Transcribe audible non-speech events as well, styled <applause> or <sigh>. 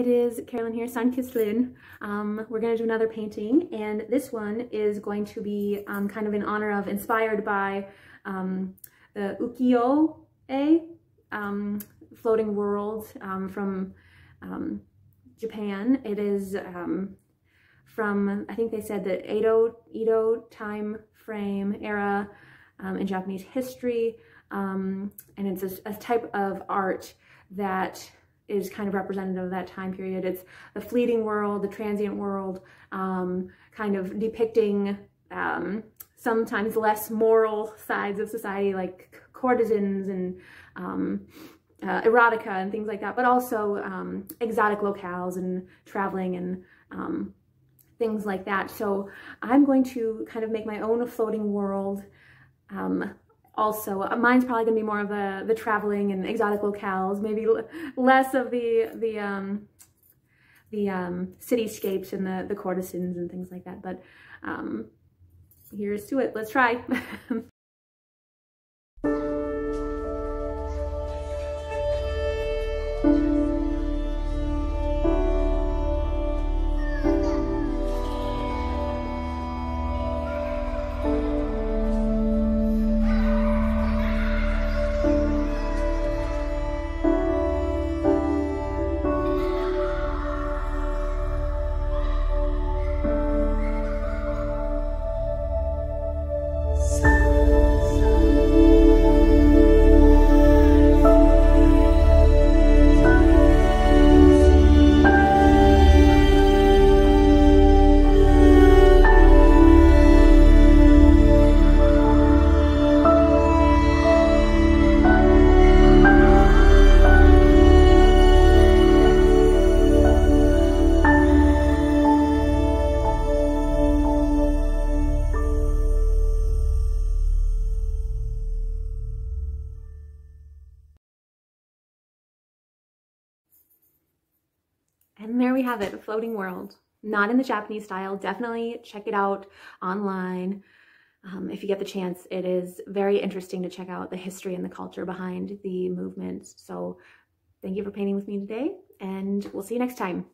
it is Carolyn here, Sun Lin. Um, we're going to do another painting, and this one is going to be um, kind of in honor of, inspired by um, the ukiyo-e, um, floating world um, from um, Japan. It is from, I think they said the Edo, Edo time frame era in Japanese history, and it's a, a type of art that is kind of representative of that time period. It's the fleeting world, the transient world, um, kind of depicting um, sometimes less moral sides of society like courtesans and um, uh, erotica and things like that, but also um, exotic locales and traveling and um, things like that. So I'm going to kind of make my own floating world um, also. Uh, mine's probably gonna be more of the, the traveling and exotic locales, maybe less of the, the, um, the um, cityscapes and the, the courtesans and things like that. But um, here's to it. Let's try. <laughs> And there we have it, Floating World. Not in the Japanese style. Definitely check it out online. Um, if you get the chance, it is very interesting to check out the history and the culture behind the movement. So thank you for painting with me today, and we'll see you next time.